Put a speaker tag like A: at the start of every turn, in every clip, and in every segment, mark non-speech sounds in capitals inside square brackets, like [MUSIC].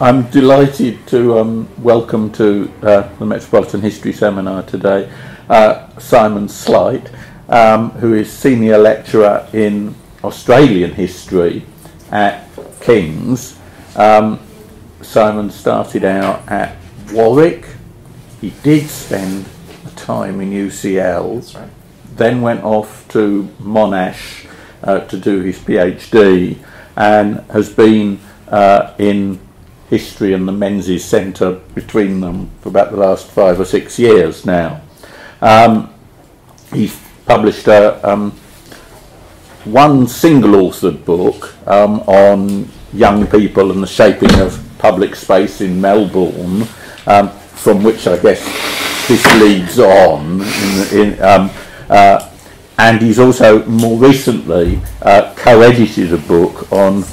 A: I'm delighted to um, welcome to uh, the Metropolitan History Seminar today uh, Simon Sleight, um, who is Senior Lecturer in Australian History at King's. Um, Simon started out at Warwick. He did spend a time in UCL,
B: right.
A: then went off to Monash uh, to do his PhD, and has been uh, in history and the Menzies Centre between them for about the last five or six years now. Um, he's published a, um, one single authored book um, on young people and the shaping of public space in Melbourne, um, from which I guess this leads on. In, in, um, uh, and he's also more recently uh, co edited a book on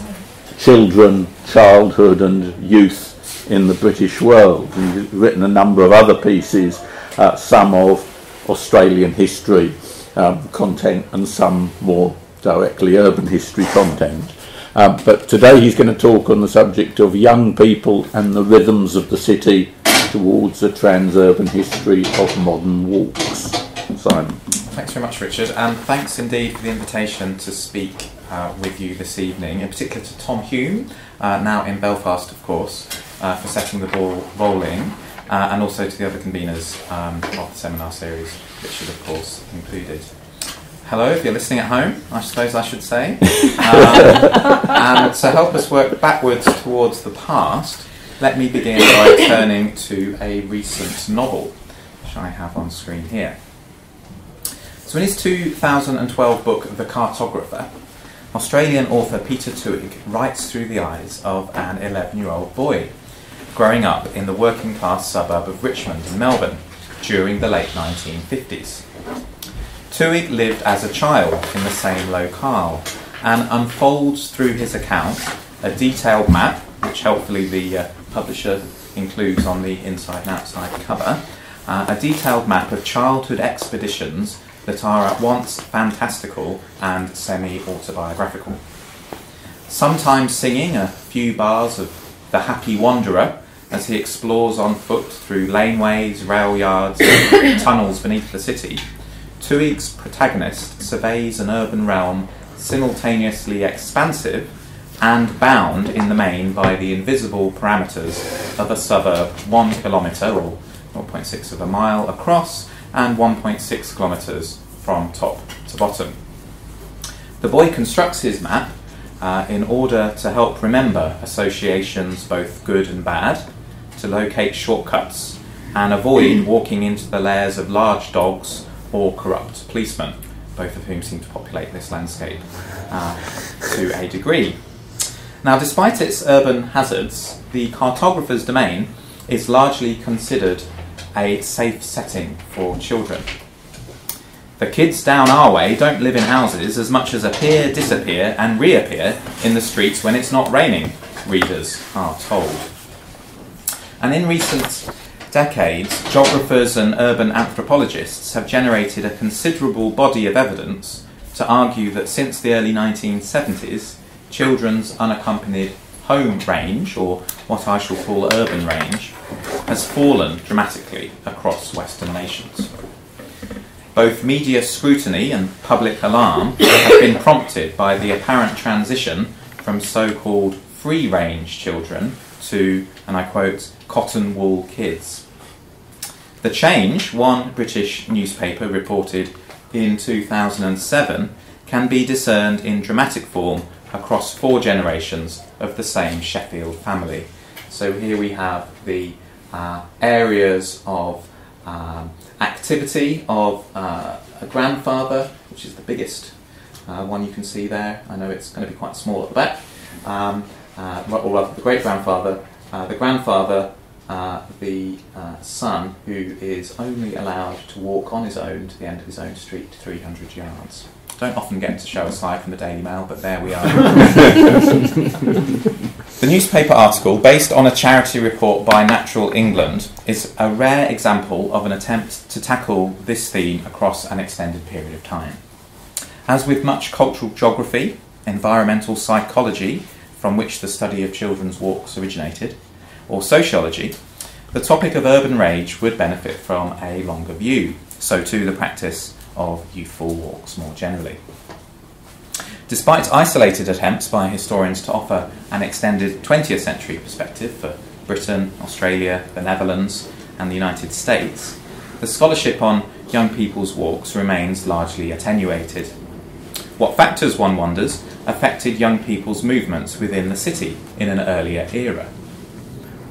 A: children, childhood, and youth in the British world. He's written a number of other pieces, uh, some of Australian history um, content and some more directly urban history content. Um, but today he's going to talk on the subject of young people and the rhythms of the city towards a transurban history of modern walks. Simon.
B: Thanks very much, Richard, and thanks indeed for the invitation to speak uh, with you this evening, in particular to Tom Hulme, uh, now in Belfast, of course, uh, for setting the ball rolling, uh, and also to the other conveners um, of the seminar series, Richard, of course, included. Hello, if you're listening at home, I suppose I should say. [LAUGHS] Um, and to help us work backwards towards the past, let me begin by [COUGHS] turning to a recent novel, which I have on screen here. So, in his 2012 book, The Cartographer, Australian author Peter Twohig writes through the eyes of an 11 year old boy growing up in the working class suburb of Richmond in Melbourne during the late 1950s. Twohig lived as a child in the same locale and unfolds through his account a detailed map, which helpfully the uh, publisher includes on the inside and outside cover, uh, a detailed map of childhood expeditions that are at once fantastical and semi autobiographical. Sometimes singing a few bars of The Happy Wanderer as he explores on foot through laneways, rail yards, and [COUGHS] tunnels beneath the city, Twohig's protagonist surveys an urban realm simultaneously expansive and bound in the main by the invisible parameters of a suburb one kilometre or 0.6 of a mile across and 1.6 kilometres from top to bottom. The boy constructs his map uh, in order to help remember associations both good and bad, to locate shortcuts, and avoid walking into the lairs of large dogs or corrupt policemen, both of whom seem to populate this landscape uh, to a degree. Now, despite its urban hazards, the cartographer's domain is largely considered a safe setting for children. The kids down our way don't live in houses as much as appear, disappear, and reappear in the streets when it's not raining, readers are told. And in recent decades, geographers and urban anthropologists have generated a considerable body of evidence to argue that since the early 1970s, children's unaccompanied home range, or what I shall call urban range, has fallen dramatically across Western nations. Both media scrutiny and public alarm [COUGHS] have been prompted by the apparent transition from so called free range children to, and I quote, cotton wool kids. The change, one British newspaper reported in 2007, can be discerned in dramatic form across four generations of the same Sheffield family. So here we have the uh, areas of um, activity of uh, a grandfather, which is the biggest uh, one you can see there. I know it's going to be quite small at the back. Um, uh, or rather, the great grandfather, uh, the grandfather, uh, the son who is only allowed to walk on his own to the end of his own street 300 yards. Don't often get to show a slide from the Daily Mail, but there we are. [LAUGHS] the newspaper article, based on a charity report by Natural England, is a rare example of an attempt to tackle this theme across an extended period of time. As with much cultural geography, environmental psychology, from which the study of children's walks originated, or sociology, the topic of urban range would benefit from a longer view, so too the practice of youthful walks more generally. Despite isolated attempts by historians to offer an extended 20th century perspective for Britain, Australia, the Netherlands, and the United States, the scholarship on young people's walks remains largely attenuated. What factors, one wonders, affected young people's movements within the city in an earlier era?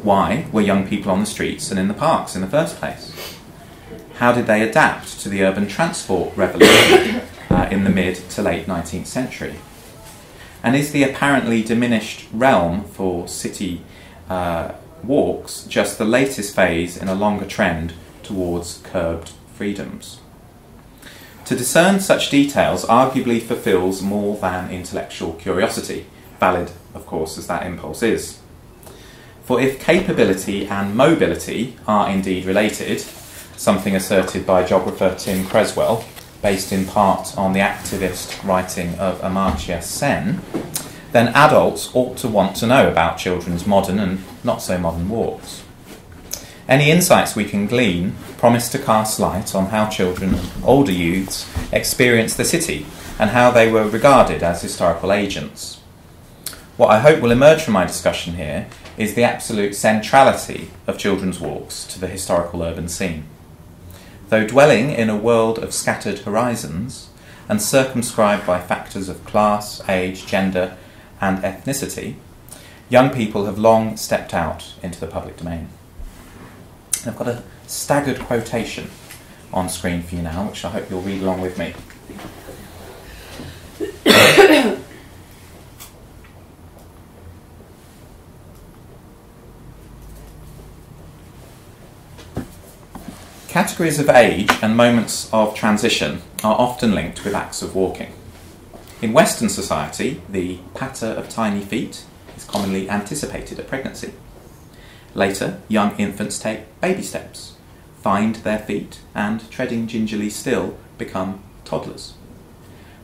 B: Why were young people on the streets and in the parks in the first place? How did they adapt to the urban transport revolution uh, in the mid to late 19th century? And is the apparently diminished realm for city uh, walks just the latest phase in a longer trend towards curbed freedoms? To discern such details arguably fulfills more than intellectual curiosity, valid, of course, as that impulse is. For if capability and mobility are indeed related, something asserted by geographer Tim Cresswell, based in part on the activist writing of Amartya Sen, then adults ought to want to know about children's modern and not so modern walks. Any insights we can glean promise to cast light on how children and older youths experienced the city and how they were regarded as historical agents. What I hope will emerge from my discussion here is the absolute centrality of children's walks to the historical urban scene. Though dwelling in a world of scattered horizons and circumscribed by factors of class, age, gender, and ethnicity, young people have long stepped out into the public domain. And I've got a staggered quotation on screen for you now, which I hope you'll read along with me. Categories of age and moments of transition are often linked with acts of walking. In Western society, the patter of tiny feet is commonly anticipated at pregnancy. Later, young infants take baby steps, find their feet, and treading gingerly still, become toddlers.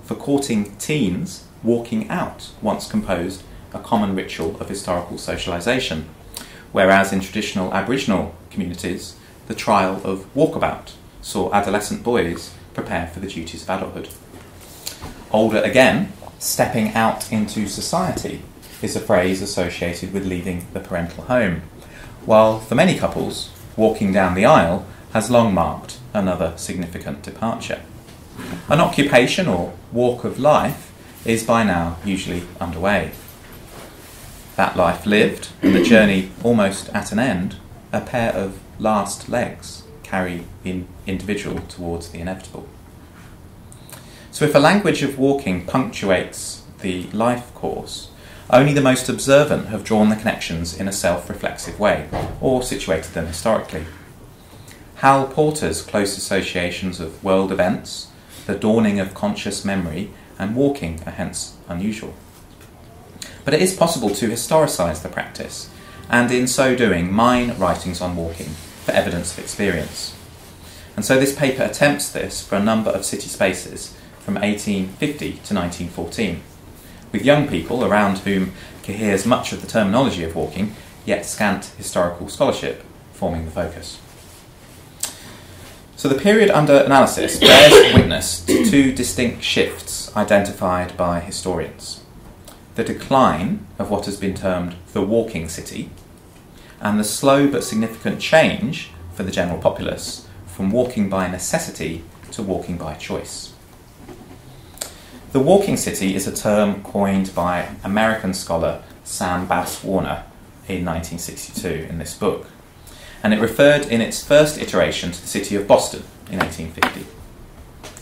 B: For courting teens, walking out once composed a common ritual of historical socialisation, whereas in traditional Aboriginal communities, the trial of walkabout saw adolescent boys prepare for the duties of adulthood. Older again, stepping out into society is a phrase associated with leaving the parental home, while for many couples, walking down the aisle has long marked another significant departure. An occupation or walk of life is by now usually underway. That life lived, and the journey almost at an end, a pair of last legs carry the individual towards the inevitable. So, if a language of walking punctuates the life course, only the most observant have drawn the connections in a self reflexive way, or situated them historically. Hal Porter's close associations of world events, the dawning of conscious memory, and walking are hence unusual. But it is possible to historicise the practice, and in so doing, mine writings on walking for evidence of experience. And so this paper attempts this for a number of city spaces from 1850 to 1914, with young people around whom coheres much of the terminology of walking, yet scant historical scholarship forming the focus. So the period under analysis bears [COUGHS] witness to two distinct shifts identified by historians. The decline of what has been termed the walking city, and the slow but significant change for the general populace from walking by necessity to walking by choice. The walking city is a term coined by American scholar Sam Bass Warner in 1962 in this book, and it referred in its first iteration to the city of Boston in 1850.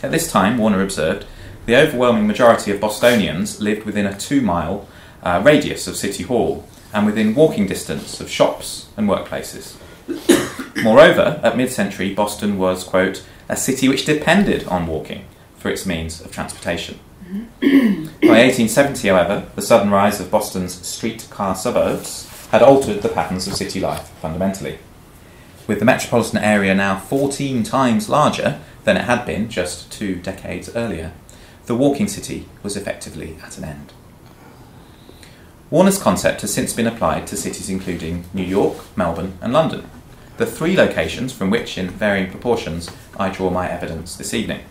B: At this time, Warner observed, the overwhelming majority of Bostonians lived within a two mile uh, radius of City Hall and within walking distance of shops and workplaces. [COUGHS] Moreover, at mid century, Boston was, quote, a city which depended on walking for its means of transportation. [COUGHS] By 1870, however, the sudden rise of Boston's streetcar suburbs had altered the patterns of city life fundamentally. With the metropolitan area now 14 times larger than it had been just two decades earlier, the walking city was effectively at an end. Warner's concept has since been applied to cities including New York, Melbourne, and London, the three locations from which, in varying proportions, I draw my evidence this evening.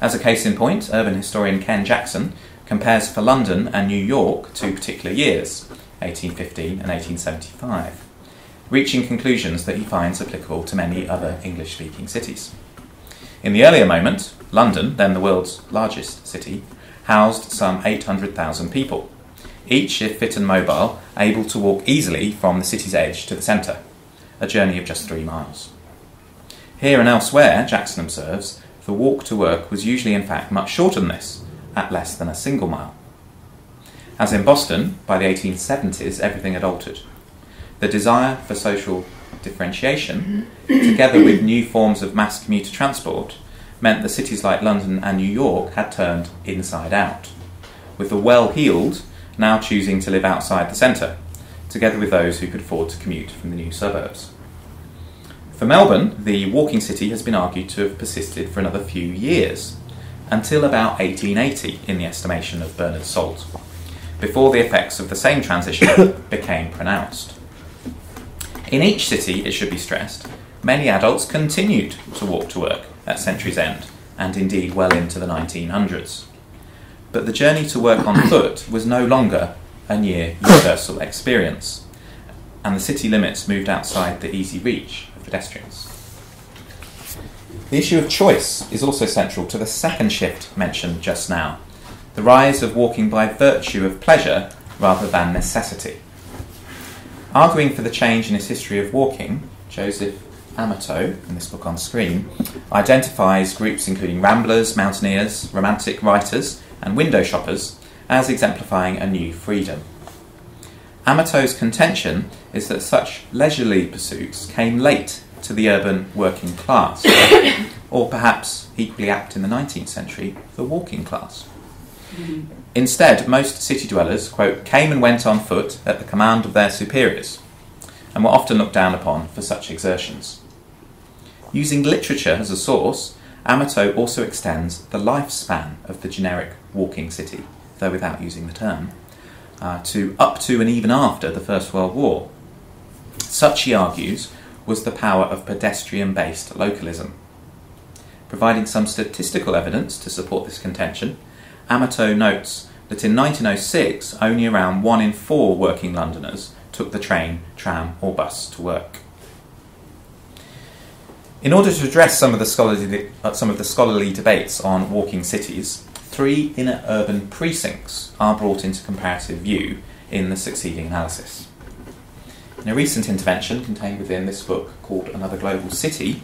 B: As a case in point, urban historian Ken Jackson compares for London and New York two particular years, 1815 and 1875, reaching conclusions that he finds applicable to many other English speaking cities. In the earlier moment, London, then the world's largest city, housed some 800,000 people, each, if fit and mobile, able to walk easily from the city's edge to the centre, a journey of just three miles. Here and elsewhere, Jackson observes, the walk to work was usually in fact much shorter than this, at less than a single mile. As in Boston, by the 1870s, everything had altered. The desire for social differentiation, together with new forms of mass commuter transport, meant that cities like London and New York had turned inside out, with the well heeled now choosing to live outside the centre, together with those who could afford to commute from the new suburbs. For Melbourne, the walking city has been argued to have persisted for another few years, until about 1880 in the estimation of Bernard Salt, before the effects of the same transition [COUGHS] became pronounced. In each city, it should be stressed, many adults continued to walk to work at century's end, and indeed well into the 1900s. But the journey to work on [COUGHS] foot was no longer a near universal experience, and the city limits moved outside the easy reach of pedestrians. The issue of choice is also central to the second shift mentioned just now the rise of walking by virtue of pleasure rather than necessity. Arguing for the change in his history of walking, Joseph Amato, in this book on screen, identifies groups including ramblers, mountaineers, romantic writers, and window shoppers as exemplifying a new freedom. Amato's contention is that such leisurely pursuits came late to the urban working class, [COUGHS] or perhaps equally apt in the 19th century, the walking class. Mm-hmm. Instead, most city dwellers, quote, came and went on foot at the command of their superiors, and were often looked down upon for such exertions. Using literature as a source, Amato also extends the lifespan of the generic walking city, though without using the term, uh, to up to and even after the First World War. Such, he argues, was the power of pedestrian based localism. Providing some statistical evidence to support this contention, Amato notes that in 1906 only around one in four working Londoners took the train, tram, or bus to work. In order to address some of the scholarly, uh, some of the scholarly debates on walking cities, three inner urban precincts are brought into comparative view in the succeeding analysis. In a recent intervention contained within this book called Another Global City,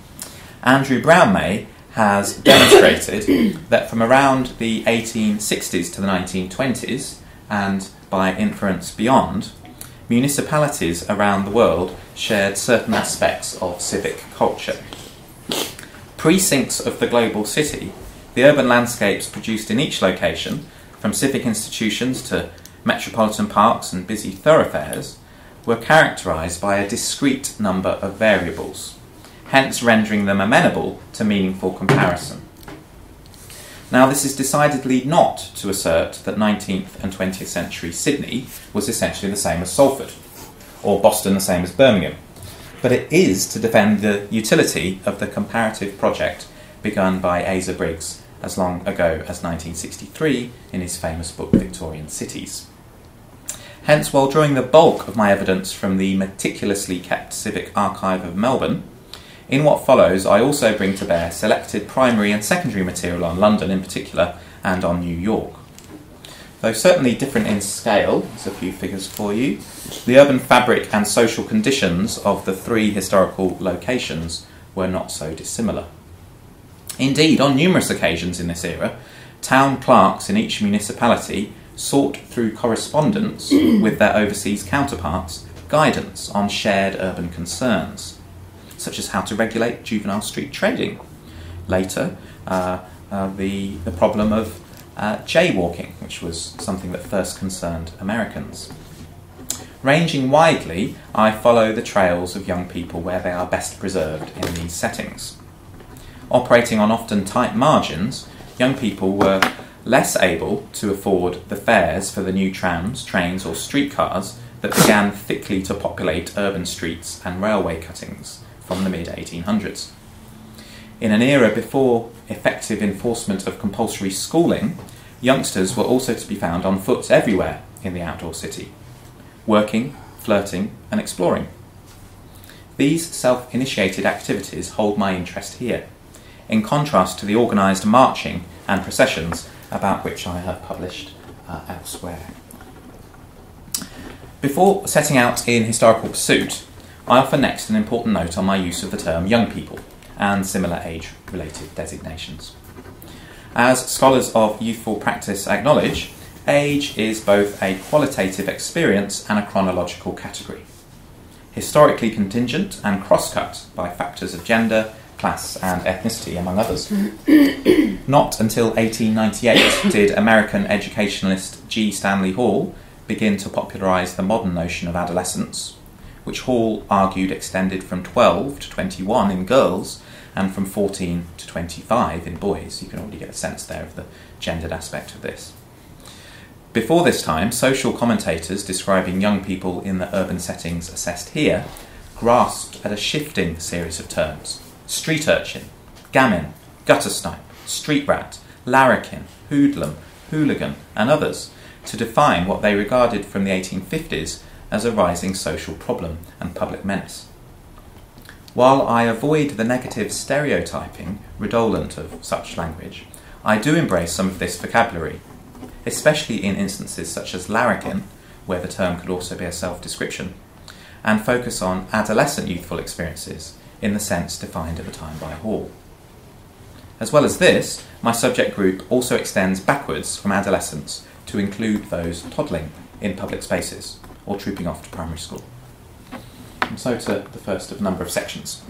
B: Andrew Brown-May has [COUGHS] demonstrated that from around the 1860s to the 1920s, and by inference beyond, municipalities around the world shared certain aspects of civic culture. Precincts of the global city, the urban landscapes produced in each location, from civic institutions to metropolitan parks and busy thoroughfares, were characterised by a discrete number of variables hence rendering them amenable to meaningful comparison. Now, this is decidedly not to assert that 19th and 20th century Sydney was essentially the same as Salford, or Boston the same as Birmingham, but it is to defend the utility of the comparative project begun by Asa Briggs as long ago as 1963 in his famous book Victorian Cities. Hence, while drawing the bulk of my evidence from the meticulously kept Civic Archive of Melbourne, in what follows, I also bring to bear selected primary and secondary material on London in particular and on New York. Though certainly different in scale, there's a few figures for you, the urban fabric and social conditions of the three historical locations were not so dissimilar. Indeed, on numerous occasions in this era, town clerks in each municipality sought through correspondence [COUGHS] with their overseas counterparts guidance on shared urban concerns such as how to regulate juvenile street trading. Later, uh, uh, the, the problem of uh, jaywalking, which was something that first concerned Americans. Ranging widely, I follow the trails of young people where they are best preserved in these settings. Operating on often tight margins, young people were less able to afford the fares for the new trams, trains, or streetcars that began thickly to populate urban streets and railway cuttings from the mid 1800s. In an era before effective enforcement of compulsory schooling, youngsters were also to be found on foot everywhere in the outdoor city, working, flirting, and exploring. These self initiated activities hold my interest here, in contrast to the organised marching and processions about which I have published uh, elsewhere. Before setting out in historical pursuit, I offer next an important note on my use of the term young people and similar age related designations. As scholars of youthful practice acknowledge, age is both a qualitative experience and a chronological category. Historically contingent and cross cut by factors of gender, class, and ethnicity, among others. [COUGHS] Not until 1898 did American educationalist G. Stanley Hall begin to popularise the modern notion of adolescence, which Hall argued extended from 12 to 21 in girls and from 14 to 25 in boys. You can already get a sense there of the gendered aspect of this. Before this time, social commentators describing young people in the urban settings assessed here grasped at a shifting series of terms street urchin, gamin, gutter snipe, street rat, larrikin, hoodlum, hooligan, and others to define what they regarded from the 1850s as a rising social problem and public menace. While I avoid the negative stereotyping redolent of such language, I do embrace some of this vocabulary, especially in instances such as larrikin, where the term could also be a self description, and focus on adolescent youthful experiences in the sense defined at the time by Hall. As well as this, my subject group also extends backwards from adolescence to include those toddling in public spaces or trooping off to primary school. And so to the first of a number of sections.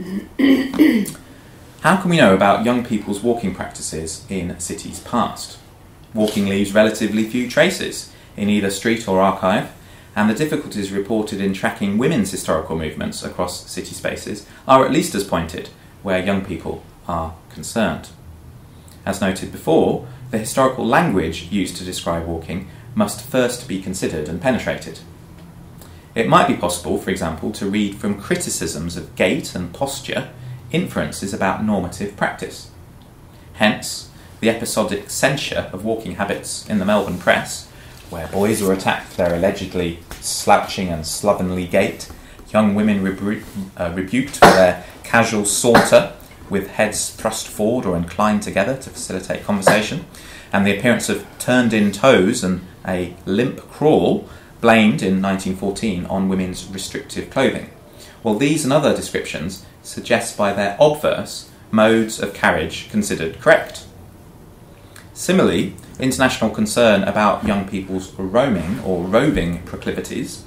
B: How can we know about young people's walking practices in cities past? Walking leaves relatively few traces in either street or archive, and the difficulties reported in tracking women's historical movements across city spaces are at least as pointed where young people are concerned. As noted before, the historical language used to describe walking must first be considered and penetrated. It might be possible, for example, to read from criticisms of gait and posture inferences about normative practice. Hence, the episodic censure of walking habits in the Melbourne press, where boys were attacked for their allegedly slouching and slovenly gait, young women rebu- uh, rebuked for their casual saunter with heads thrust forward or inclined together to facilitate conversation, and the appearance of turned in toes and a limp crawl blamed in 1914 on women's restrictive clothing. Well, these and other descriptions suggest by their obverse modes of carriage considered correct. Similarly, international concern about young people's roaming or roving proclivities,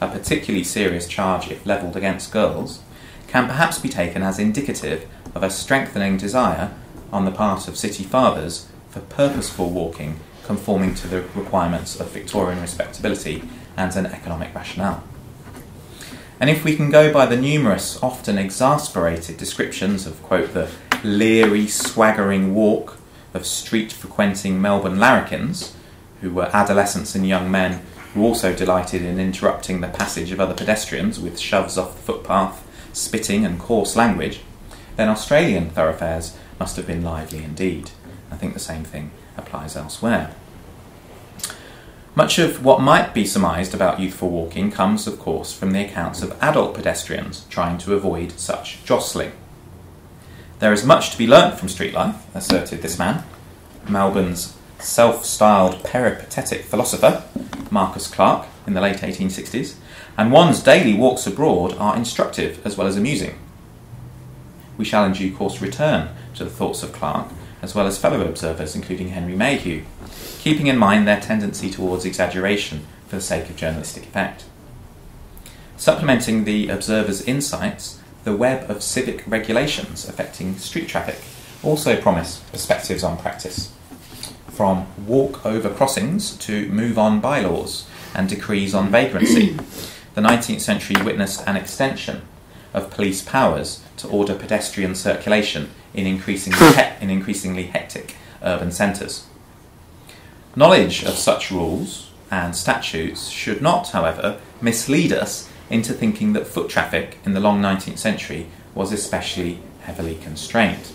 B: a particularly serious charge if levelled against girls, can perhaps be taken as indicative of a strengthening desire on the part of city fathers for purposeful walking conforming to the requirements of Victorian respectability and an economic rationale. And if we can go by the numerous, often exasperated descriptions of, quote, the leery, swaggering walk of street frequenting Melbourne larrikins, who were adolescents and young men who also delighted in interrupting the passage of other pedestrians with shoves off the footpath, spitting, and coarse language, then Australian thoroughfares must have been lively indeed. I think the same thing applies elsewhere. Much of what might be surmised about youthful walking comes, of course, from the accounts of adult pedestrians trying to avoid such jostling. There is much to be learnt from street life, asserted this man, Melbourne's self styled peripatetic philosopher, Marcus Clarke, in the late 1860s, and one's daily walks abroad are instructive as well as amusing. We shall in due course return to the thoughts of Clarke, as well as fellow observers, including Henry Mayhew, keeping in mind their tendency towards exaggeration for the sake of journalistic effect. Supplementing the observer's insights, the web of civic regulations affecting street traffic also promise perspectives on practice. From walk over crossings to move on bylaws and decrees on vagrancy, the 19th century witnessed an extension of police powers to order pedestrian circulation in increasingly, hmm. he- in increasingly hectic urban centres. Knowledge of such rules and statutes should not, however, mislead us into thinking that foot traffic in the long 19th century was especially heavily constrained.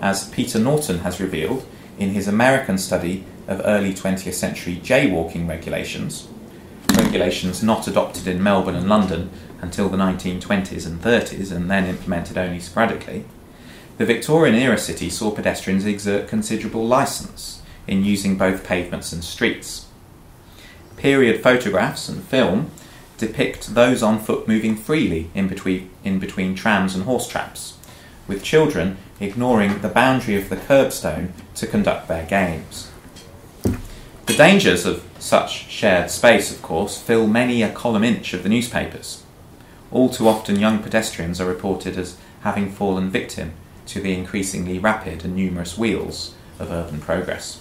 B: As Peter Norton has revealed in his American study of early 20th century jaywalking regulations, regulations not adopted in Melbourne and London until the 1920s and 30s and then implemented only sporadically, the Victorian era city saw pedestrians exert considerable license in using both pavements and streets. Period photographs and film depict those on foot moving freely in between, in between trams and horse traps, with children ignoring the boundary of the curbstone to conduct their games. The dangers of such shared space, of course, fill many a column inch of the newspapers. All too often, young pedestrians are reported as having fallen victim to the increasingly rapid and numerous wheels of urban progress.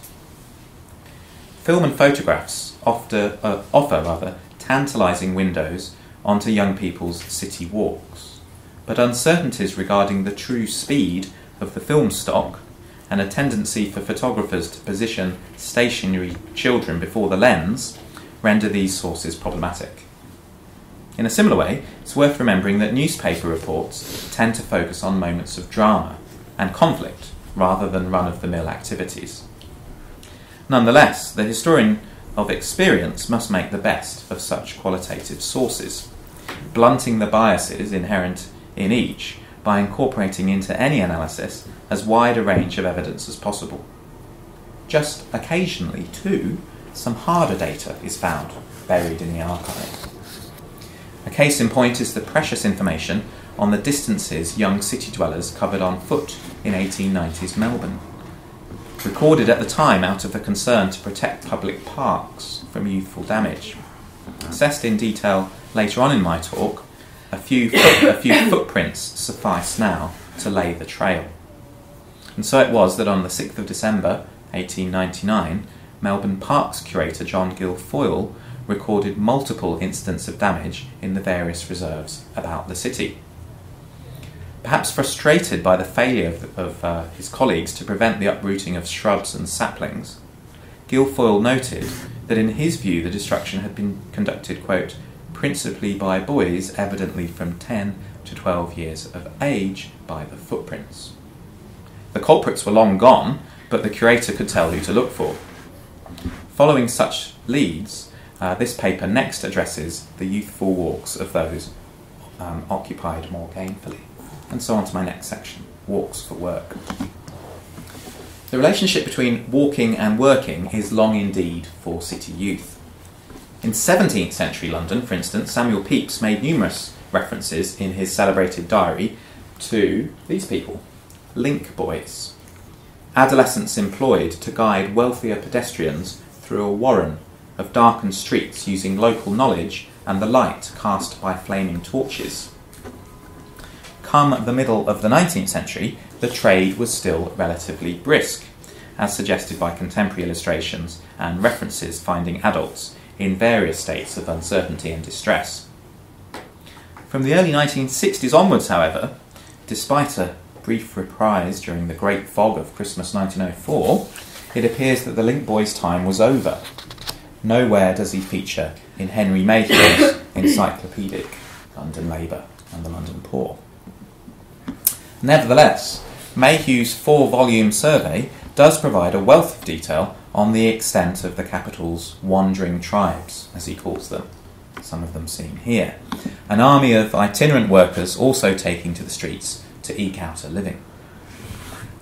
B: Film and photographs often, uh, offer rather tantalising windows onto young people's city walks, but uncertainties regarding the true speed of the film stock and a tendency for photographers to position stationary children before the lens render these sources problematic. In a similar way, it's worth remembering that newspaper reports tend to focus on moments of drama and conflict rather than run of the mill activities. Nonetheless, the historian of experience must make the best of such qualitative sources, blunting the biases inherent in each by incorporating into any analysis as wide a range of evidence as possible. Just occasionally, too, some harder data is found buried in the archive. A case in point is the precious information on the distances young city dwellers covered on foot in 1890s Melbourne. Recorded at the time out of the concern to protect public parks from youthful damage. Assessed in detail later on in my talk, a few, foot, a few [COUGHS] footprints suffice now to lay the trail. And so it was that on the 6th of December 1899, Melbourne Parks curator John Guilfoyle recorded multiple incidents of damage in the various reserves about the city. Perhaps frustrated by the failure of, of uh, his colleagues to prevent the uprooting of shrubs and saplings, Guilfoyle noted that in his view the destruction had been conducted, quote, principally by boys evidently from 10 to 12 years of age by the footprints. The culprits were long gone, but the curator could tell who to look for. Following such leads, uh, this paper next addresses the youthful walks of those um, occupied more gainfully. And so on to my next section walks for work. The relationship between walking and working is long indeed for city youth. In 17th century London, for instance, Samuel Pepys made numerous references in his celebrated diary to these people link boys, adolescents employed to guide wealthier pedestrians through a warren of darkened streets using local knowledge and the light cast by flaming torches. Come the middle of the 19th century, the trade was still relatively brisk, as suggested by contemporary illustrations and references finding adults in various states of uncertainty and distress. From the early 1960s onwards, however, despite a brief reprise during the Great Fog of Christmas 1904, it appears that the Link Boy's time was over. Nowhere does he feature in Henry Mayhew's [COUGHS] encyclopedic London Labour and the London Poor. Nevertheless, Mayhew's four volume survey does provide a wealth of detail on the extent of the capital's wandering tribes, as he calls them, some of them seen here. An army of itinerant workers also taking to the streets to eke out a living.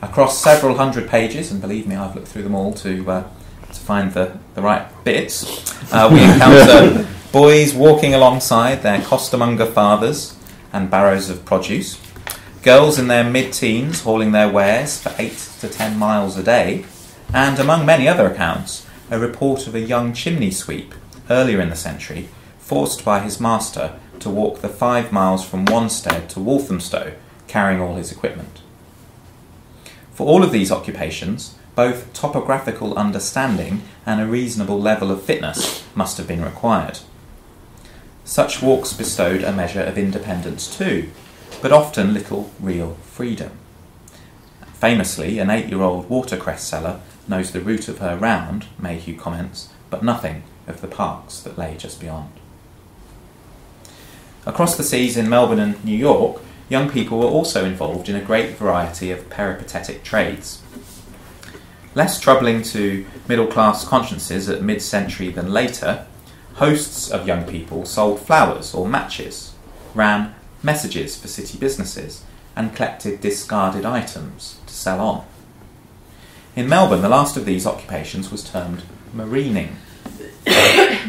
B: Across several hundred pages, and believe me, I've looked through them all to, uh, to find the, the right bits, uh, we encounter boys walking alongside their costermonger fathers and barrows of produce, girls in their mid teens hauling their wares for eight to ten miles a day, and among many other accounts, a report of a young chimney sweep earlier in the century forced by his master to walk the five miles from Wanstead to Walthamstow carrying all his equipment. For all of these occupations, both topographical understanding and a reasonable level of fitness must have been required. Such walks bestowed a measure of independence too, but often little real freedom. Famously, an eight year old watercress seller knows the route of her round, Mayhew comments, but nothing of the parks that lay just beyond. Across the seas in Melbourne and New York, young people were also involved in a great variety of peripatetic trades. Less troubling to middle class consciences at mid century than later, hosts of young people sold flowers or matches, ran messages for city businesses, and collected discarded items to sell on. In Melbourne, the last of these occupations was termed marining, [COUGHS]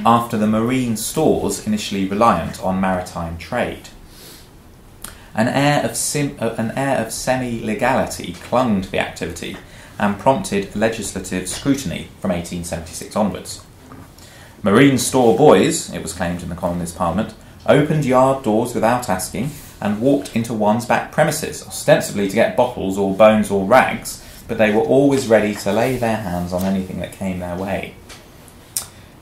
B: after the marine stores initially reliant on maritime trade. An air of, sim- uh, an air of semi-legality clung to the activity and prompted legislative scrutiny from 1876 onwards. Marine store boys, it was claimed in the Colonies Parliament, opened yard doors without asking and walked into one's back premises, ostensibly to get bottles or bones or rags, but they were always ready to lay their hands on anything that came their way.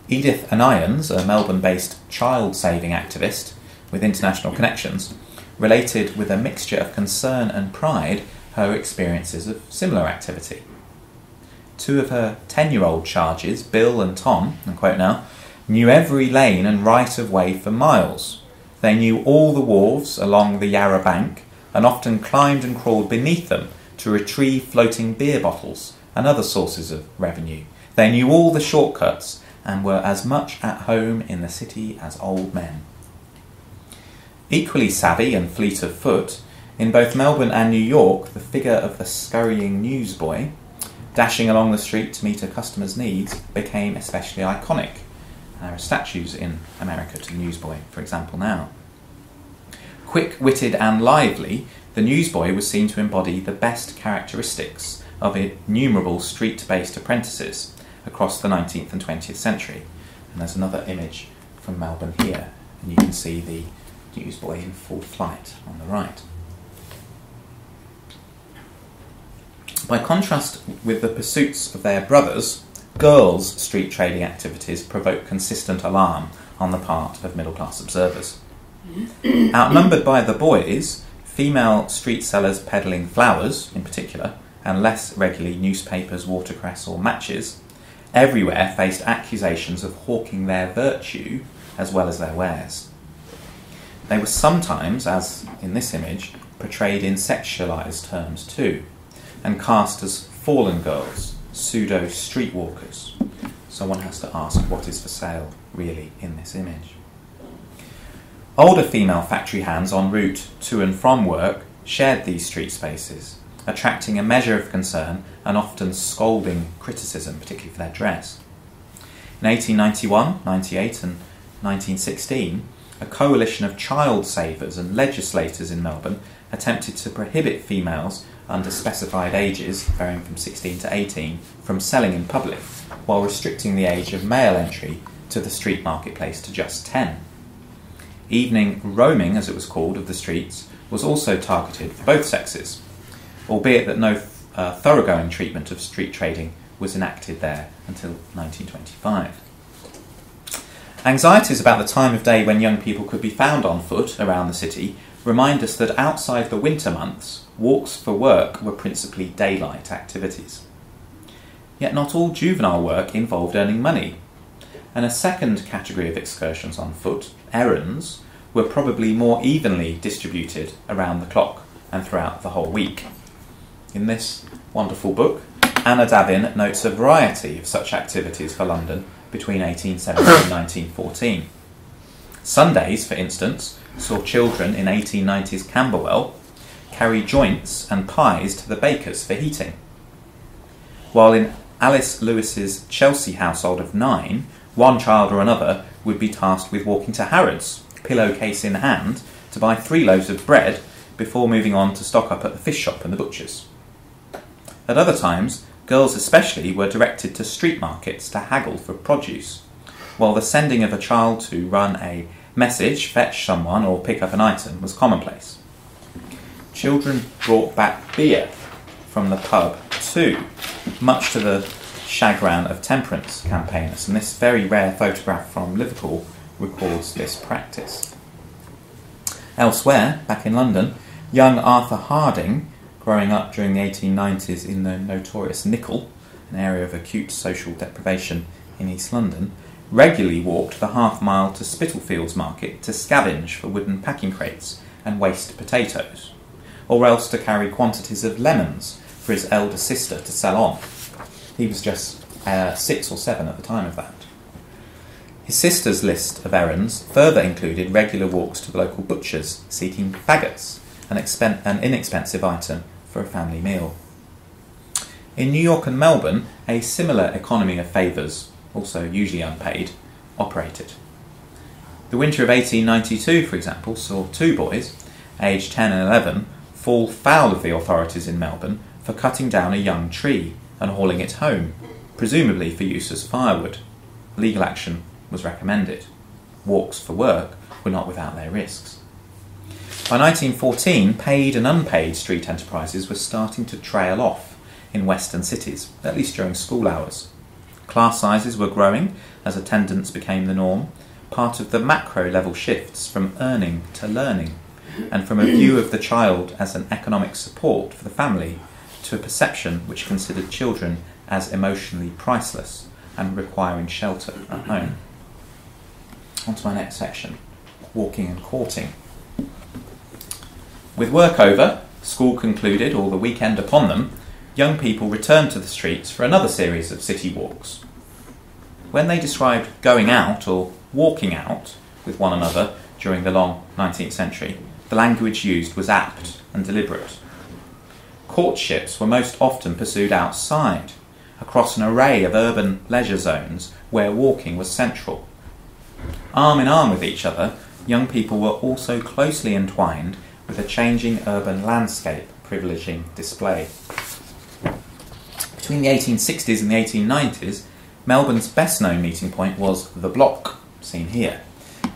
B: Edith Onians, a Melbourne based child saving activist with international connections, related with a mixture of concern and pride her experiences of similar activity. Two of her 10 year old charges, Bill and Tom, and quote now, knew every lane and right of way for miles. They knew all the wharves along the Yarra bank and often climbed and crawled beneath them to retrieve floating beer bottles and other sources of revenue. They knew all the shortcuts and were as much at home in the city as old men. Equally savvy and fleet of foot, in both Melbourne and New York, the figure of the scurrying newsboy, dashing along the street to meet a customer's needs, became especially iconic. There are statues in America to the newsboy, for example, now. Quick witted and lively, the newsboy was seen to embody the best characteristics of innumerable street based apprentices across the 19th and 20th century. And there's another image from Melbourne here, and you can see the newsboy in full flight on the right. By contrast with the pursuits of their brothers, girls' street trading activities provoke consistent alarm on the part of middle class observers. [CLEARS THROAT] Outnumbered by the boys, female street sellers peddling flowers, in particular, and less regularly newspapers, watercress, or matches, everywhere faced accusations of hawking their virtue as well as their wares. They were sometimes, as in this image, portrayed in sexualized terms too, and cast as fallen girls, pseudo streetwalkers. So one has to ask what is for sale really in this image. Older female factory hands en route to and from work shared these street spaces, attracting a measure of concern and often scolding criticism, particularly for their dress. In 1891, 98, and 1916, a coalition of child savers and legislators in Melbourne attempted to prohibit females under specified ages, varying from 16 to 18, from selling in public, while restricting the age of male entry to the street marketplace to just 10. Evening roaming, as it was called, of the streets was also targeted for both sexes, albeit that no uh, thoroughgoing treatment of street trading was enacted there until 1925. Anxieties about the time of day when young people could be found on foot around the city remind us that outside the winter months, walks for work were principally daylight activities. Yet not all juvenile work involved earning money, and a second category of excursions on foot, errands, were probably more evenly distributed around the clock and throughout the whole week. In this wonderful book, Anna Davin notes a variety of such activities for London between 1870 and 1914. Sundays, for instance, saw children in 1890's Camberwell carry joints and pies to the bakers for heating. While in Alice Lewis's Chelsea household of nine, one child or another would be tasked with walking to Harrods, pillowcase in hand, to buy three loaves of bread before moving on to stock up at the fish shop and the butcher's. At other times, girls especially were directed to street markets to haggle for produce, while the sending of a child to run a message, fetch someone, or pick up an item was commonplace. Children brought back beer from the pub too, much to the chagrin of temperance campaigners, and this very rare photograph from Liverpool records this practice. Elsewhere, back in London, young Arthur Harding, growing up during the 1890s in the notorious Nichol, an area of acute social deprivation in East London, regularly walked the half mile to Spitalfields Market to scavenge for wooden packing crates and waste potatoes, or else to carry quantities of lemons for his elder sister to sell on. He was just uh, six or seven at the time of that. His sister's list of errands further included regular walks to the local butcher's seeking faggots, an, expen- an inexpensive item for a family meal. In New York and Melbourne, a similar economy of favours, also usually unpaid, operated. The winter of 1892, for example, saw two boys, aged 10 and 11, fall foul of the authorities in Melbourne for cutting down a young tree and hauling it home, presumably for use as firewood. Legal action was recommended. Walks for work were not without their risks. By 1914, paid and unpaid street enterprises were starting to trail off in western cities, at least during school hours. Class sizes were growing as attendance became the norm, part of the macro level shifts from earning to learning, and from a view of the child as an economic support for the family to a perception which considered children as emotionally priceless and requiring shelter at home. On to my next section walking and courting. With work over, school concluded, or the weekend upon them, young people returned to the streets for another series of city walks. When they described going out or walking out with one another during the long 19th century, the language used was apt and deliberate. Courtships were most often pursued outside, across an array of urban leisure zones where walking was central. Arm in arm with each other, young people were also closely entwined with a changing urban landscape privileging display. Between the 1860s and the 1890s, Melbourne's best known meeting point was the Block, seen here,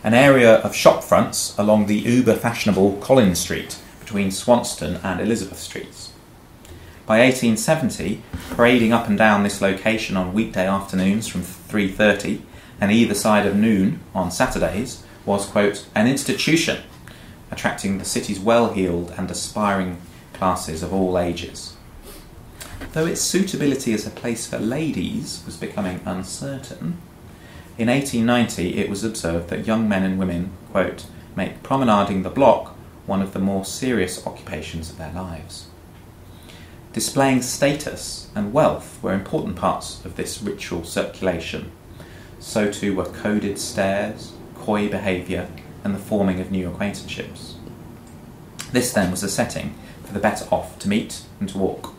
B: an area of shop fronts along the uber fashionable Collins Street between Swanston and Elizabeth Streets. By 1870, parading up and down this location on weekday afternoons from 3:30 and either side of noon on Saturdays was quote an institution attracting the city's well-heeled and aspiring classes of all ages. Though its suitability as a place for ladies was becoming uncertain, in 1890 it was observed that young men and women, quote, make promenading the block one of the more serious occupations of their lives. Displaying status and wealth were important parts of this ritual circulation. So too were coded stares, coy behaviour, and the forming of new acquaintanceships. This then was a setting for the better off to meet and to walk.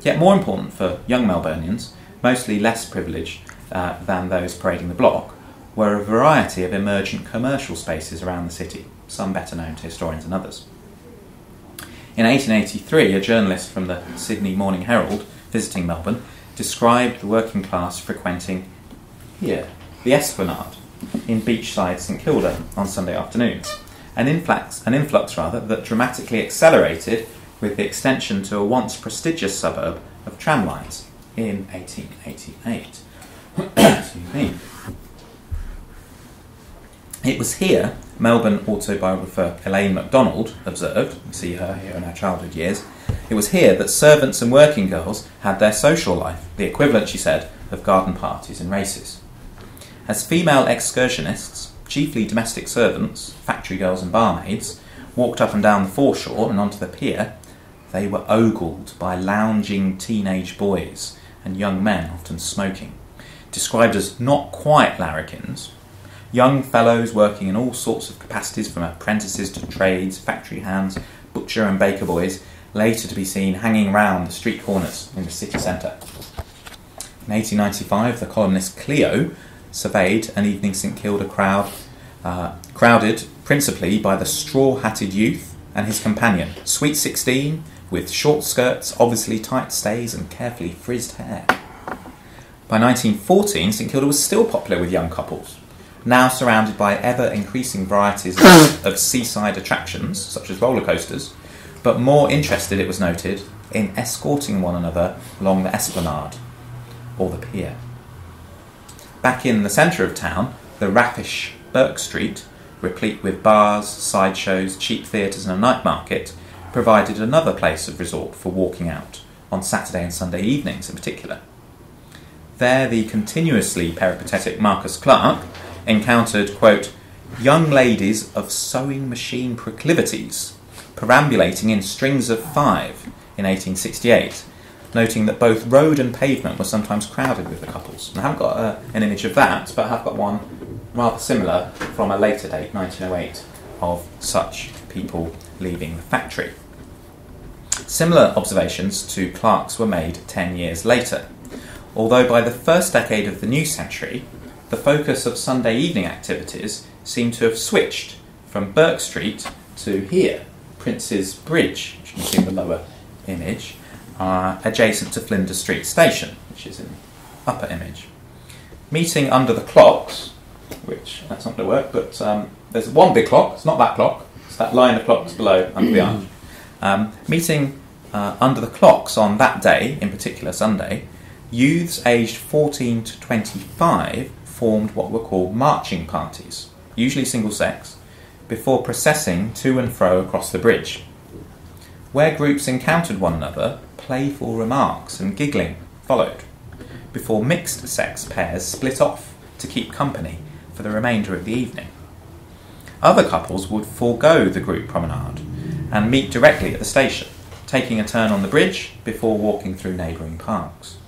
B: Yet more important for young Melburnians, mostly less privileged uh, than those parading the block, were a variety of emergent commercial spaces around the city, some better known to historians than others. In 1883, a journalist from the Sydney Morning Herald visiting Melbourne described the working class frequenting here, the Esplanade, in beachside St Kilda on Sunday afternoons. An influx, an influx rather, that dramatically accelerated with the extension to a once prestigious suburb of tramlines in 1888. It was here, Melbourne autobiographer Elaine MacDonald observed, see her here in her childhood years, it was here that servants and working girls had their social life, the equivalent, she said, of garden parties and races. As female excursionists, chiefly domestic servants, factory girls and barmaids, walked up and down the foreshore and onto the pier, they were ogled by lounging teenage boys and young men, often smoking, described as not quite larrikins, young fellows working in all sorts of capacities from apprentices to trades, factory hands, butcher and baker boys, later to be seen hanging round the street corners in the city centre. In 1895, the columnist Clio surveyed an evening St Kilda crowd, uh, crowded principally by the straw hatted youth and his companion, sweet 16, with short skirts, obviously tight stays, and carefully frizzed hair. By 1914, St Kilda was still popular with young couples, now surrounded by ever increasing varieties [COUGHS] of seaside attractions, such as roller coasters, but more interested, it was noted, in escorting one another along the esplanade or the pier. Back in the centre of town, the raffish Bourke Street, replete with bars, sideshows, cheap theatres, and a night market, provided another place of resort for walking out, on Saturday and Sunday evenings in particular. There, the continuously peripatetic Marcus Clarke encountered, quote, young ladies of sewing machine proclivities, perambulating in strings of five in 1868, noting that both road and pavement were sometimes crowded with the couples. And I haven't got uh, an image of that, but I have got one rather similar from a later date, 1908, of such people leaving the factory. Similar observations to Clarke's were made 10 years later, although by the first decade of the new century, the focus of Sunday evening activities seemed to have switched from Bourke Street to here, Prince's Bridge, which you can see in the lower image, uh, adjacent to Flinders Street Station, which is in the upper image. Meeting under the clocks, which that's not going to work, but um, there's one big clock, it's not that clock, it's that line of clocks below under the arch. Um, meeting uh, under the clocks on that day, in particular Sunday, youths aged 14 to 25 formed what were called marching parties, usually single sex, before processing to and fro across the bridge. Where groups encountered one another, playful remarks and giggling followed, before mixed sex pairs split off to keep company for the remainder of the evening. Other couples would forego the group promenade and meet directly at the station, taking a turn on the bridge before walking through neighbouring parks.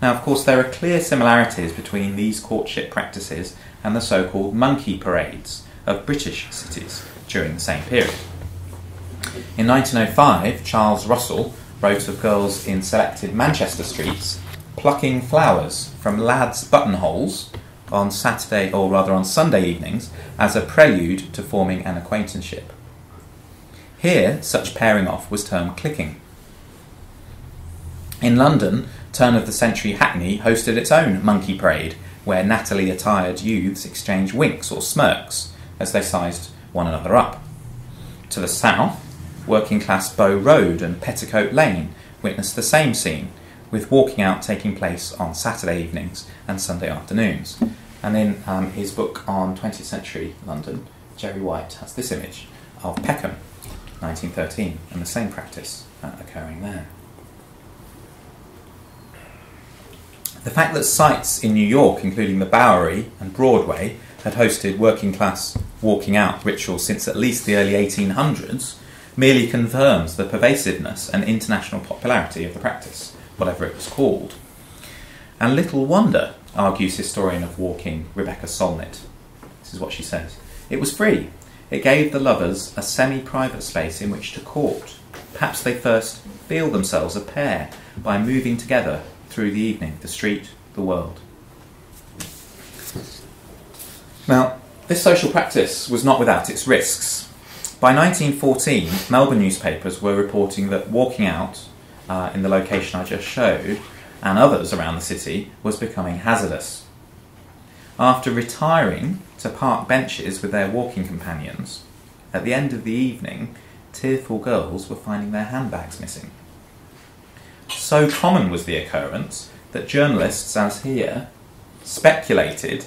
B: Now, of course, there are clear similarities between these courtship practices and the so called monkey parades of British cities during the same period. In 1905, Charles Russell wrote of girls in selected Manchester streets plucking flowers from lads' buttonholes on Saturday, or rather on Sunday evenings, as a prelude to forming an acquaintanceship. Here, such pairing off was termed clicking. In London, turn of the century Hackney hosted its own monkey parade, where nattily attired youths exchanged winks or smirks as they sized one another up. To the south, working class Bow Road and Petticoat Lane witnessed the same scene, with walking out taking place on Saturday evenings and Sunday afternoons. And in um, his book on 20th century London, Jerry White has this image of Peckham, 1913, and the same practice uh, occurring there. The fact that sites in New York, including the Bowery and Broadway, had hosted working class walking out rituals since at least the early 1800s merely confirms the pervasiveness and international popularity of the practice, whatever it was called. And little wonder, argues historian of walking Rebecca Solnit. This is what she says. It was free. It gave the lovers a semi private space in which to court. Perhaps they first feel themselves a pair by moving together through the evening, the street, the world. Now, this social practice was not without its risks. By 1914, Melbourne newspapers were reporting that walking out uh, in the location I just showed and others around the city was becoming hazardous. After retiring to park benches with their walking companions, at the end of the evening, tearful girls were finding their handbags missing. So common was the occurrence that journalists, as here, speculated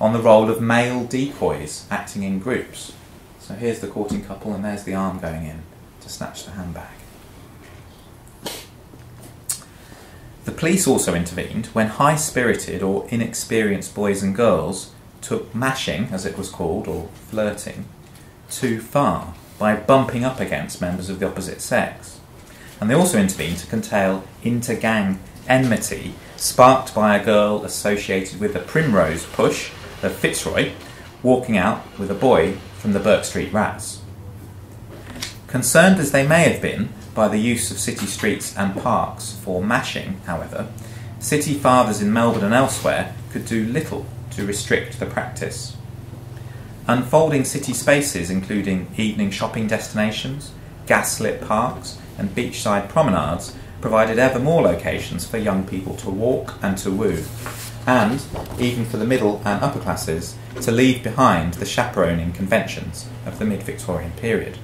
B: on the role of male decoys acting in groups. So here's the courting couple, and there's the arm going in to snatch the handbag. The police also intervened when high spirited or inexperienced boys and girls took mashing, as it was called, or flirting, too far by bumping up against members of the opposite sex. And they also intervened to curtail inter gang enmity sparked by a girl associated with the Primrose Push of Fitzroy walking out with a boy from the Bourke Street Rats. Concerned as they may have been by the use of city streets and parks for mashing, however, city fathers in Melbourne and elsewhere could do little to restrict the practice. Unfolding city spaces, including evening shopping destinations, gaslit parks, and beachside promenades, provided ever more locations for young people to walk and to woo, and, even for the middle and upper classes, to leave behind the chaperoning conventions of the mid Victorian period.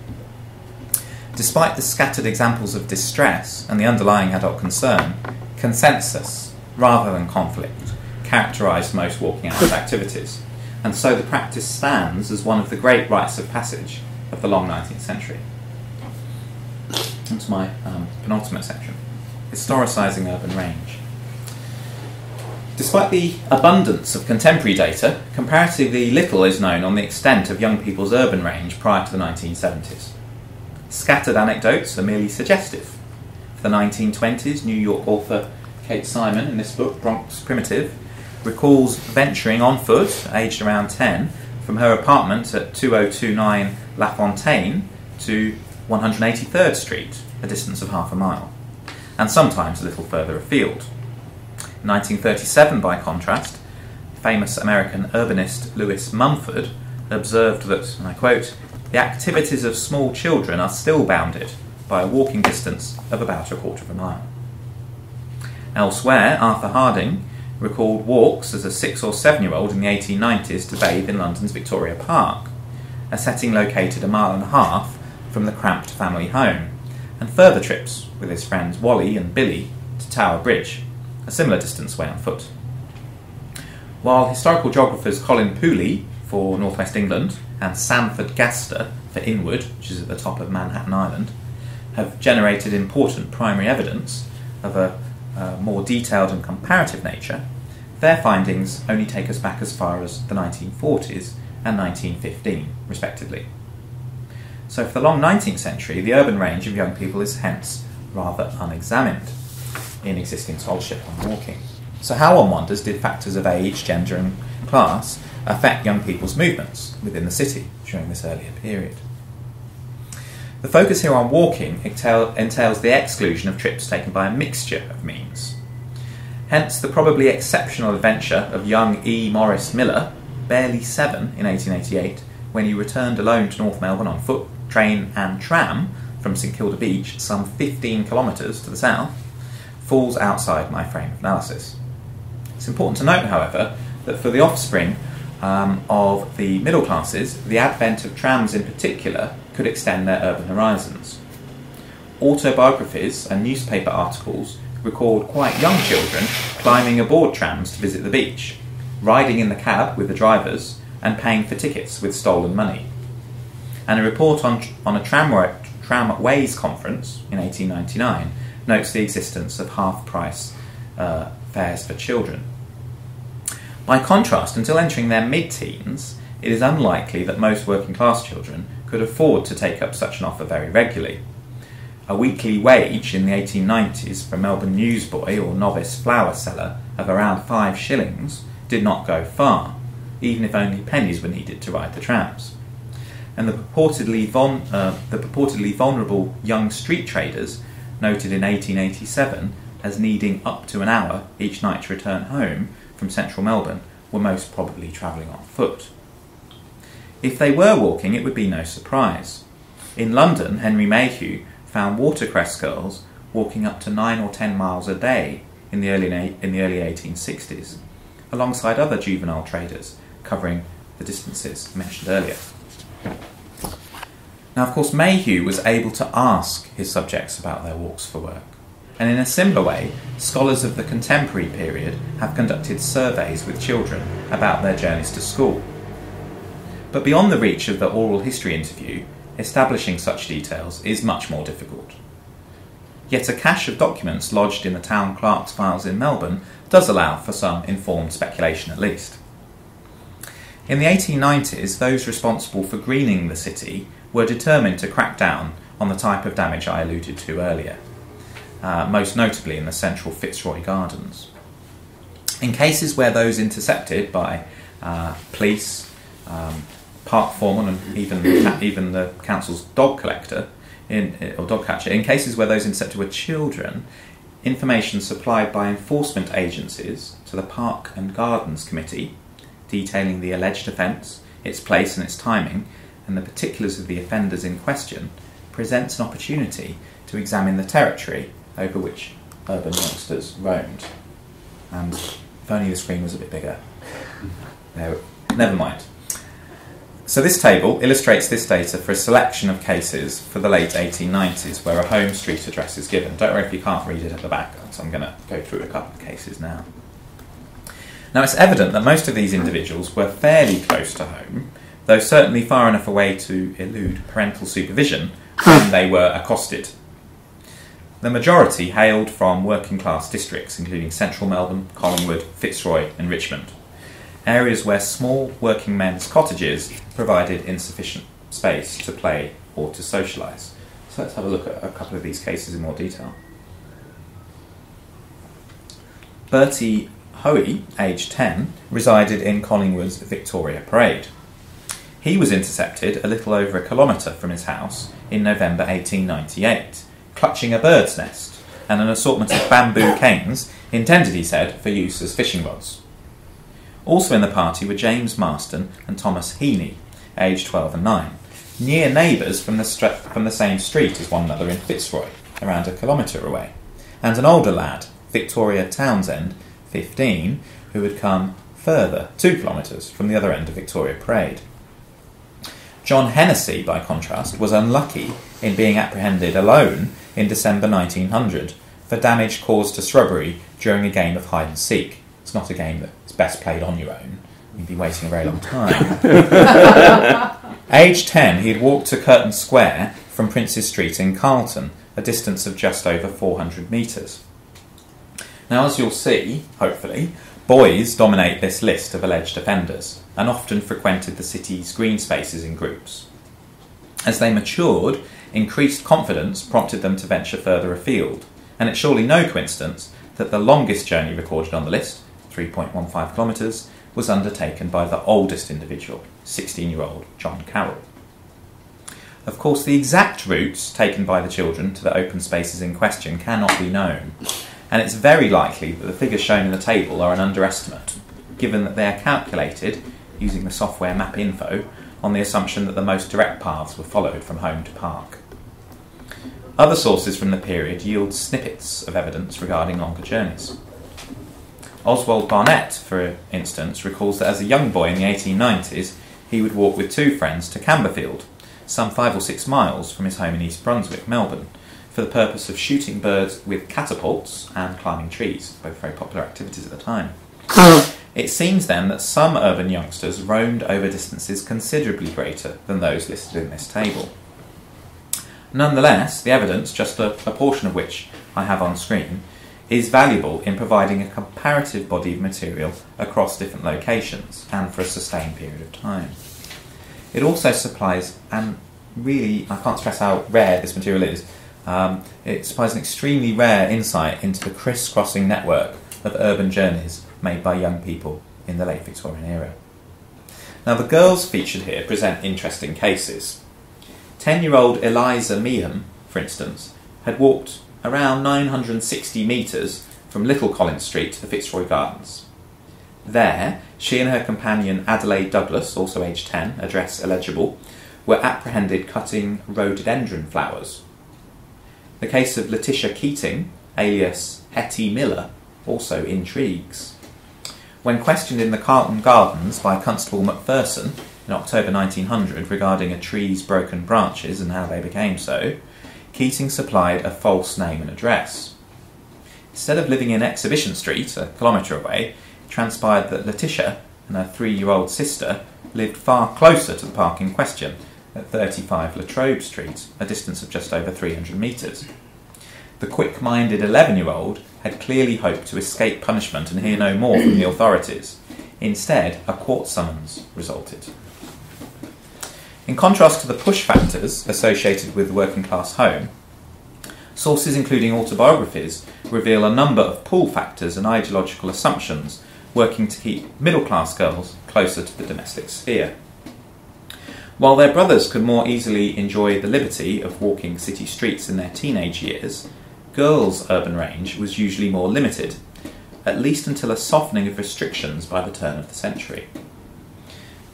B: Despite the scattered examples of distress and the underlying adult concern, consensus, rather than conflict, characterised most walking out activities, and so the practice stands as one of the great rites of passage of the long 19th century. That's my um, penultimate section. historicising urban range. Despite the abundance of contemporary data, comparatively little is known on the extent of young people's urban range prior to the 1970s. Scattered anecdotes are merely suggestive. For the 1920s, New York author Kate Simon, in this book, Bronx Primitive, recalls venturing on foot, aged around 10, from her apartment at 2029 La Fontaine to 183rd Street, a distance of half a mile, and sometimes a little further afield. In 1937, by contrast, famous American urbanist Lewis Mumford observed that, and I quote, the activities of small children are still bounded by a walking distance of about a quarter of a mile. Elsewhere, Arthur Harding recalled walks as a six or seven year old in the 1890s to bathe in London's Victoria Park, a setting located a mile and a half from the cramped family home, and further trips with his friends Wally and Billy to Tower Bridge, a similar distance away on foot. While historical geographers Colin Pooley for Northwest England and Sanford Gaster for Inwood, which is at the top of Manhattan Island, have generated important primary evidence of a, a more detailed and comparative nature, their findings only take us back as far as the 1940s and 1915, respectively. So, for the long 19th century, the urban range of young people is hence rather unexamined in existing scholarship on walking. So, how, one wonders, did factors of age, gender, and class affect young people's movements within the city during this earlier period? The focus here on walking entails the exclusion of trips taken by a mixture of means. Hence, the probably exceptional adventure of young E. Morris Miller, barely seven in 1888, when he returned alone to North Melbourne on foot, train, and tram from St Kilda Beach, some 15 kilometres to the south, falls outside my frame of analysis. It's important to note, however, that for the offspring um, of the middle classes, the advent of trams in particular could extend their urban horizons. Autobiographies and newspaper articles record quite young children climbing aboard trams to visit the beach, riding in the cab with the drivers, and paying for tickets with stolen money. And a report on, on a tramway, tramways conference in 1899 notes the existence of half price uh, fares for children. By contrast, until entering their mid teens, it is unlikely that most working class children could afford to take up such an offer very regularly. A weekly wage in the 1890s for a Melbourne newsboy or novice flower seller of around five shillings did not go far, even if only pennies were needed to ride the trams. And the purportedly, von, uh, the purportedly vulnerable young street traders noted in 1887 as needing up to an hour each night to return home from central Melbourne were most probably travelling on foot. If they were walking, it would be no surprise. In London, Henry Mayhew found watercress girls walking up to nine or ten miles a day in the early, in the early 1860s, alongside other juvenile traders covering the distances mentioned earlier. Now, of course, Mayhew was able to ask his subjects about their walks for work. And in a similar way, scholars of the contemporary period have conducted surveys with children about their journeys to school. But beyond the reach of the oral history interview, establishing such details is much more difficult. Yet a cache of documents lodged in the town clerk's files in Melbourne does allow for some informed speculation at least. In the 1890s, those responsible for greening the city were determined to crack down on the type of damage I alluded to earlier, uh, most notably in the central Fitzroy Gardens. In cases where those intercepted by uh, police, um, park foreman, and even even the council's dog collector in, or dog catcher, in cases where those intercepted were children, information supplied by enforcement agencies to the Park and Gardens Committee, detailing the alleged offence, its place, and its timing, and the particulars of the offenders in question, presents an opportunity to examine the territory over which urban youngsters roamed. And if only the screen was a bit bigger. No, never mind. So this table illustrates this data for a selection of cases for the late 1890s where a home street address is given. Don't worry if you can't read it at the back, so I'm going to go through a couple of cases now. Now it's evident that most of these individuals were fairly close to home, though certainly far enough away to elude parental supervision when ah. they were accosted. The majority hailed from working class districts including central Melbourne, Collingwood, Fitzroy, and Richmond, areas where small working men's cottages provided insufficient space to play or to socialise. So let's have a look at a couple of these cases in more detail. Bertie Hoey, aged 10, resided in Collingwood's Victoria Parade. He was intercepted a little over a kilometre from his house in November 1898, clutching a bird's nest and an assortment of bamboo [COUGHS] canes intended, he said, for use as fishing rods. Also in the party were James Marston and Thomas Heaney, aged 12 and 9, near neighbours from the, stre- from the same street as one another in Fitzroy, around a kilometre away, and an older lad, Victoria Townsend, 15, who had come further, two kilometres from the other end of Victoria Parade. John Hennessy, by contrast, was unlucky in being apprehended alone in December 1900 for damage caused to shrubbery during a game of hide and seek. It's not a game that's best played on your own. You'd be waiting a very long time. [LAUGHS] Age 10, he had walked to Curtain Square from Princes Street in Carlton, a distance of just over 400 metres. Now, as you'll see, hopefully, boys dominate this list of alleged offenders and often frequented the city's green spaces in groups. As they matured, increased confidence prompted them to venture further afield, and it's surely no coincidence that the longest journey recorded on the list, 3.15 kilometres, was undertaken by the oldest individual, 16 year old John Carroll. Of course, the exact routes taken by the children to the open spaces in question cannot be known, and it's very likely that the figures shown in the table are an underestimate, given that they are calculated using the software MapInfo on the assumption that the most direct paths were followed from home to park. Other sources from the period yield snippets of evidence regarding longer journeys. Oswald Barnett, for instance, recalls that as a young boy in the 1890s, he would walk with two friends to Campbellfield, some five or six miles from his home in East Brunswick, Melbourne, for the purpose of shooting birds with catapults and climbing trees, both very popular activities at the time. It seems then that some urban youngsters roamed over distances considerably greater than those listed in this table. Nonetheless, the evidence, just a, a portion of which I have on screen, is valuable in providing a comparative body of material across different locations and for a sustained period of time. It also supplies, and really, I can't stress how rare this material is, um, it supplies an extremely rare insight into the crisscrossing network of urban journeys made by young people in the late Victorian era. Now, the girls featured here present interesting cases. 10 year old Eliza Meehan, for instance, had walked around 960 metres from Little Collins Street to the Fitzroy Gardens. There, she and her companion Adelaide Douglas, also aged 10, address illegible, were apprehended cutting rhododendron flowers. The case of Letitia Keating, alias Hetty Miller, also intrigues. When questioned in the Carlton Gardens by Constable Macpherson in October 1900 regarding a tree's broken branches and how they became so, Keating supplied a false name and address. Instead of living in Exhibition Street, a kilometre away, it transpired that Letitia and her three year old sister lived far closer to the park in question, at 35 La Trobe Street, a distance of just over 300 metres. The quick minded 11 year old had clearly hoped to escape punishment and hear no more from the authorities. Instead, a court summons resulted. In contrast to the push factors associated with the working class home, sources including autobiographies reveal a number of pull factors and ideological assumptions working to keep middle class girls closer to the domestic sphere. While their brothers could more easily enjoy the liberty of walking city streets in their teenage years, girls' urban range was usually more limited, at least until a softening of restrictions by the turn of the century.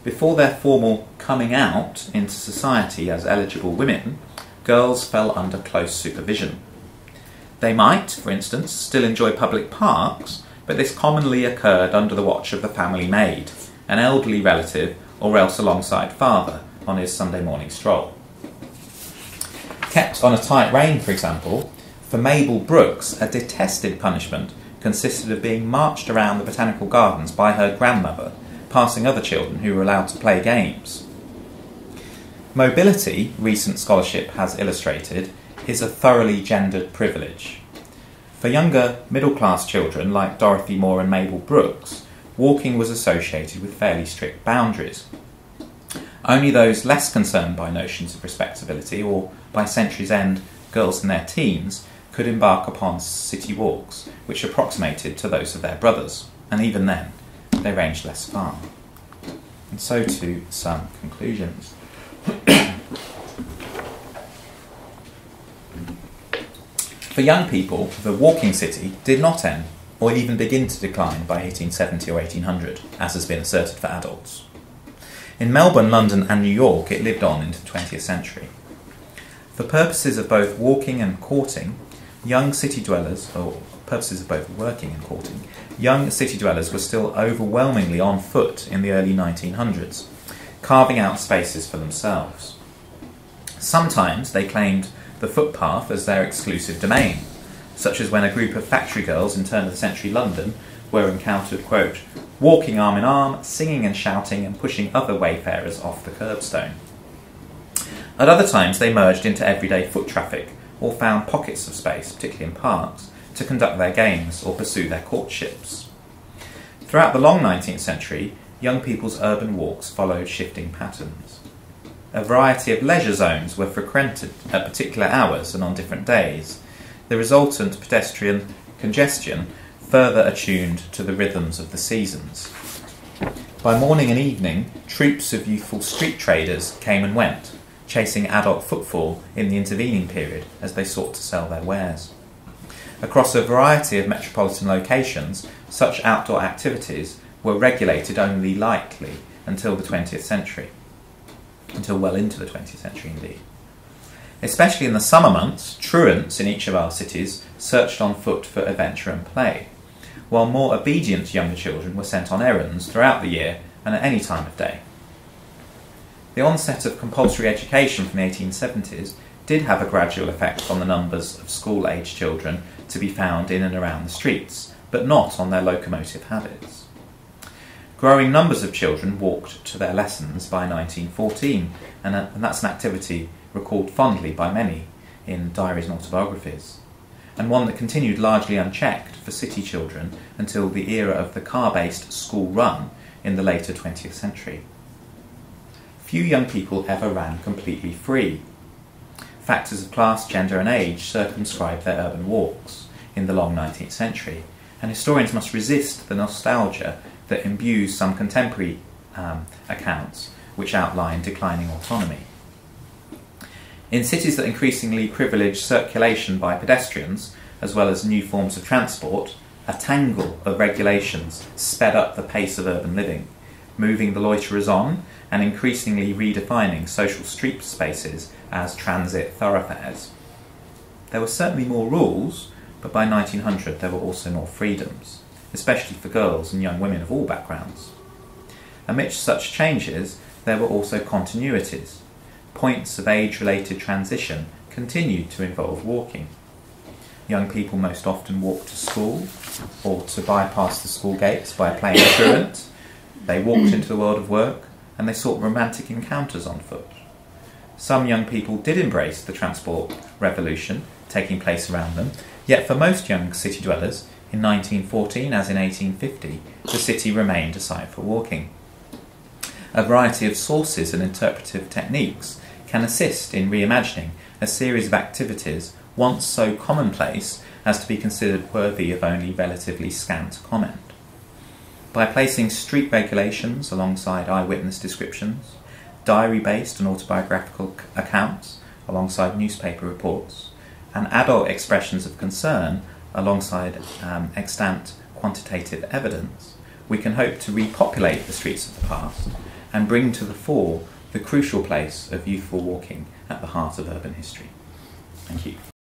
B: Before their formal coming out into society as eligible women, girls fell under close supervision. They might, for instance, still enjoy public parks, but this commonly occurred under the watch of the family maid, an elderly relative, or else alongside father on his Sunday morning stroll. Kept on a tight rein, for example, for Mabel Brooks, a detested punishment consisted of being marched around the botanical gardens by her grandmother passing other children who were allowed to play games. Mobility, recent scholarship has illustrated, is a thoroughly gendered privilege. For younger middle class children like Dorothy Moore and Mabel Brooks, walking was associated with fairly strict boundaries. Only those less concerned by notions of respectability, or by century's end, girls in their teens, could embark upon city walks which approximated to those of their brothers, and even then, they ranged less far. And so to some conclusions. [COUGHS] For young people, the walking city did not end or even begin to decline by 1870 or 1800, as has been asserted for adults. In Melbourne, London, and New York, it lived on into the 20th century. For purposes of both walking and courting, young city dwellers, or purposes of both working and courting, young city dwellers were still overwhelmingly on foot in the early 1900s, carving out spaces for themselves. Sometimes they claimed the footpath as their exclusive domain, such as when a group of factory girls in turn of the century London were encountered, quote, walking arm in arm, singing and shouting and pushing other wayfarers off the curbstone. At other times, they merged into everyday foot traffic or found pockets of space, particularly in parks, to conduct their games or pursue their courtships. Throughout the long 19th century, young people's urban walks followed shifting patterns. A variety of leisure zones were frequented at particular hours and on different days. The resultant pedestrian congestion further attuned to the rhythms of the seasons. By morning and evening, troops of youthful street traders came and went, chasing adult footfall in the intervening period as they sought to sell their wares. Across a variety of metropolitan locations, such outdoor activities were regulated only lightly until the 20th century, until well into the 20th century indeed. Especially in the summer months, truants in each of our cities searched on foot for adventure and play, while more obedient younger children were sent on errands throughout the year and at any time of day. The onset of compulsory education from the 1870s did have a gradual effect on the numbers of school age children to be found in and around the streets, but not on their locomotive habits. Growing numbers of children walked to their lessons by 1914, and, uh, and that's an activity recalled fondly by many in diaries and autobiographies, and one that continued largely unchecked for city children until the era of the car based school run in the later 20th century few young people ever ran completely free. Factors of class, gender, and age circumscribed their urban walks in the long 19th century, and historians must resist the nostalgia that imbues some contemporary um, accounts which outline declining autonomy. In cities that increasingly privilege circulation by pedestrians, as well as new forms of transport, a tangle of regulations sped up the pace of urban living, moving the loiterers on and increasingly redefining social street spaces as transit thoroughfares. There were certainly more rules, but by 1900 there were also more freedoms, especially for girls and young women of all backgrounds. Amidst such changes, there were also continuities. Points of age related transition continued to involve walking. Young people most often walked to school or to bypass the school gates by playing [COUGHS] truant. They walked into the world of work and they sought romantic encounters on foot. Some young people did embrace the transport revolution taking place around them, yet for most young city dwellers, in 1914 as in 1850, the city remained a site for walking. A variety of sources and interpretive techniques can assist in reimagining a series of activities once so commonplace as to be considered worthy of only relatively scant comment. By placing street regulations alongside eyewitness descriptions, diary based and autobiographical accounts alongside newspaper reports, and adult expressions of concern alongside um, extant quantitative evidence, we can hope to repopulate the streets of the past and bring to the fore the crucial place of youthful walking at the heart of urban history. Thank you.